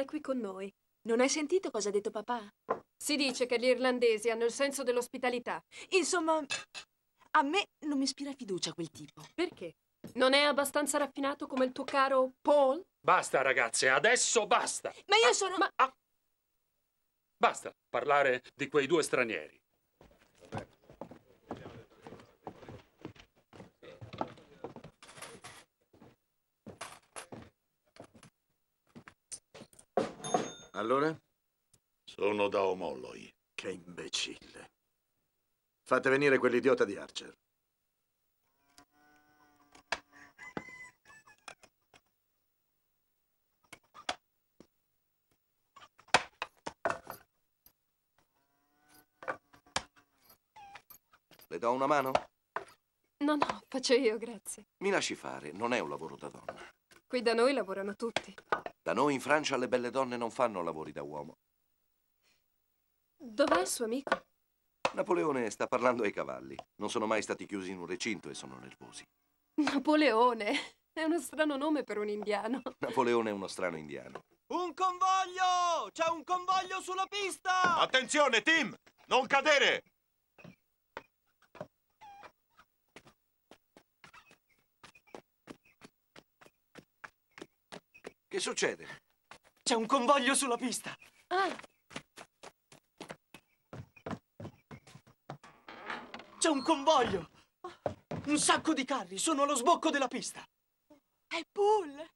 È qui con noi. Non hai sentito cosa ha detto papà? Si dice che gli irlandesi hanno il senso dell'ospitalità. Insomma, a me non mi ispira fiducia quel tipo. Perché? Non è abbastanza raffinato come il tuo caro Paul? Basta, ragazze, adesso basta. Ma io sono... Ma Basta parlare di quei due stranieri. Allora? Sono da Omolloi. Che imbecille. Fate venire quell'idiota di Archer. Le do una mano? no, no, faccio io, grazie. Mi lasci fare, non è un lavoro da donna. Qui da noi lavorano tutti. Da noi in Francia le belle donne non fanno lavori da uomo. Dov'è il suo amico? Napoleone sta parlando ai cavalli. Non sono mai stati chiusi in un recinto e sono nervosi. Napoleone. È uno strano nome per un indiano. Napoleone è uno strano indiano. Un convoglio! C'è un convoglio sulla pista! Attenzione, Tim! Non cadere! Che succede? C'è un convoglio sulla pista! Ah, C'è un convoglio! Un sacco di carri, sono allo sbocco della pista! È Paul!